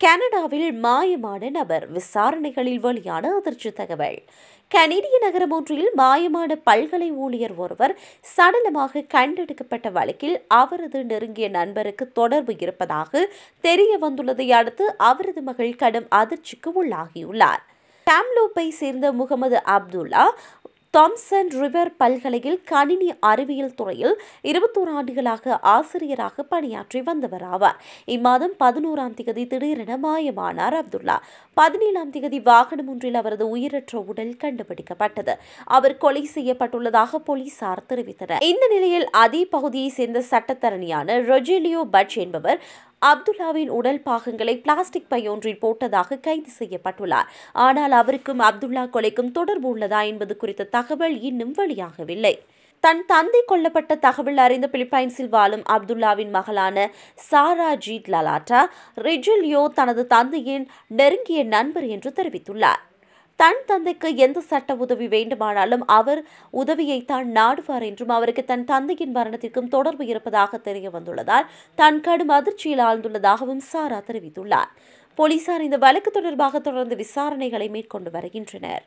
கனடாவில் மாயமான நபர் விசாரணைகளில் வெளியான அதிர்ச்சி தகவல். கனேடிய நகரம் ஒன்றில் மாயமான பல்கலை ஊழியர் ஒருவர் சடலமாக கண்டெடுக்கப்பட்ட வழக்கில் அவரது நெருங்கிய நண்பருக்கு தொடர்பு இருப்பதாக தெரிய வந்துள்ளதை அடுத்து அவரது மகள் கடும் அதிர்ச்சிக்கு உள்ளாகியுள்ளார். டாம்லோப்பை சேர்ந்த முகமது அப்துல்லா தாம்சன் ரிவர் பல்கலையில் கணினி அறிவியல் துறையில் இருபத்தோரு ஆண்டுகளாக ஆசிரியராக பணியாற்றி வந்தவர் ஆவார். இம்மாதம் பதினோராம் திகதி திடீரென மாயமானார் அப்துல்லா. பதினேழாம் திகதி வாகனம் ஒன்றில் அவரது உயிரற்ற உடல் கண்டுபிடிக்கப்பட்டது. அவர் கொலை செய்யப்பட்டுள்ளதாக போலீசார் தெரிவித்தனர். இந்த நிலையில் அதே பகுதியை சேர்ந்த சட்டத்தரணியான ரொஜிலியோ பட்ச் என்பவர் அப்துல்லாவின் உடல் பாகங்களை பிளாஸ்டிக் பையொன்றில் போட்டதாக கைது செய்யப்பட்டுள்ளார். ஆனால் அவருக்கும் அப்துல்லா கொலைக்கும் தொடர்பு உள்ளதா என்பது குறித்த தகவல் இன்னும் வெளியாகவில்லை. தன் தந்தை கொல்லப்பட்ட தகவல் அறிந்த பிலிப்பைன்ஸில் வாழும் அப்துல்லாவின் மகளான சாரா ஜீட் லலாட்டா ரிஜிலியோ தனது தந்தையின் நெருங்கிய நண்பர் என்று தெரிவித்துள்ளார். தன் தந்தைக்கு எந்த சட்ட உதவி வேண்டுமானாலும் அவர் உதவியை தான் நாடுவார் என்றும் அவருக்கு தன் தந்தையின் மரணத்திற்கும் தொடர்பு இருப்பதாக தெரிய வந்துள்ளதால் தான் கடும் அதிர்ச்சியில் ஆழ்ந்துள்ளதாகவும் சாரா தெரிவித்துள்ளார். போலீசார் இந்த வழக்கு தொடர்பாக தொடர்ந்து விசாரணைகளை மேற்கொண்டு வருகின்றனர்.